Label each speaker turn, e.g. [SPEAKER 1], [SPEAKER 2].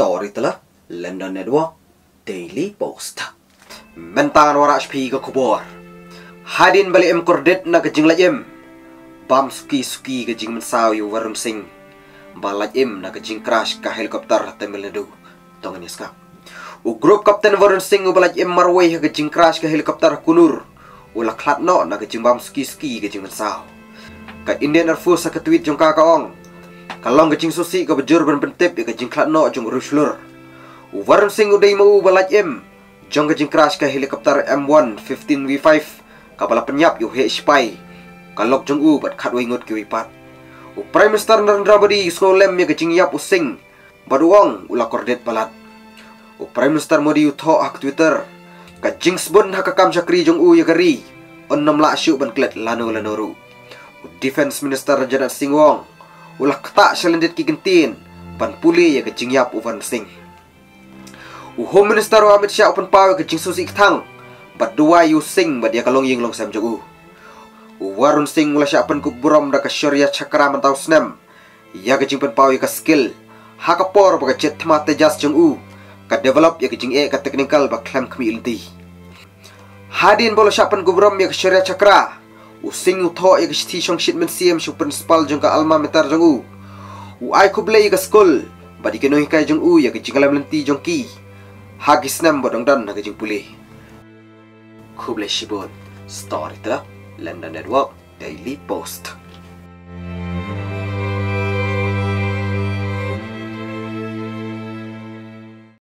[SPEAKER 1] story telah London Network Daily Post. Mentan wara HP ke kubur. Hadin balik em kordet na kejing lajem. Bam suki suki kejing mensaw yu warum sing. Balaj em na kejing crash ka helikopter temel nedu. Tongan yaska. U grup kapten warun sing u balaj em marway kejing crash ka helikopter kunur. Ula klat no na kejing bam suki suki kejing mensaw. Ka Indian Air Force ka tweet jong ka Kalong kecing susi ke bejur ben pentip ke kecing klat no jong ruslur. Warun sing udai mau balaj em. Jong kecing crash ke helikopter M1 15V5 kapala penyap yu he spy. Kalok jong u bat khat wingut ki wipat. U Prime Minister Narendra Modi lem ya kecing yap using. Baduang ula kordet balat. U Prime Minister Modi u tho hak Twitter. Ka jinx bun hak kam chakri jong u ya gari. Onnam la syu ban klet lanu lanoru. Defense Minister Janat Singh Wong ulah kata selendit ki gentin. Pan puli ya ke jingyap uvan sing. U home minister Amit Shah open power ke jing susi ktang bat dua yu sing bat ya kalong ying long sam jogu. U warun sing ulah sya pan ku buram da ka syariah chakra mantau snem. Ya ke jing power ka skill. Ha ka por ba ka jet thma te jas jung u. Ka develop ya ke jing e ka technical ba klam kmi ilti hadin bolo sya pan ku buram ya ke syariah chakra Using utho ik sti shong men siem shu principal jong ka alma metar jong u. U ai ku blei ka school. Badi ke noi kai jong u ya ke jingala melenti jong ki. Hagis nam bodong dan na ke jing pulih. Ku blei shibot. Story ta London Network Daily Post.